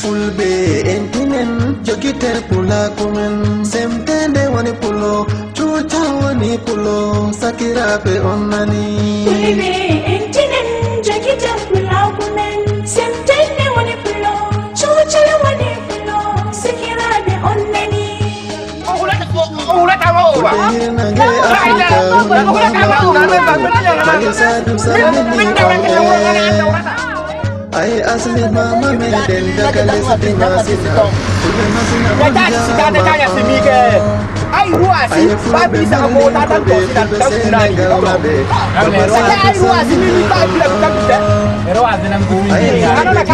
fulɓe entinen jogitel pulakumen semtende woni pulo cuuta wani pulo sakiraɓe on nani fulɓe hirnage afrika magi sadu samini ole ay asli mama meɗen daga lesdi masina fulɓe masina Semike. Ai ruwa si ba bisa ka mota dan to si dan dan kuna ni ko. Sai ai ruwa si ni ba bila ka bisa. Ano na karo? Hable de dia bisige de dia si.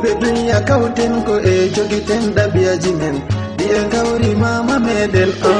worɓe duniya kawten ko e jogiten ɗabiyaji men. Ɗiye kawri mama meɗen. O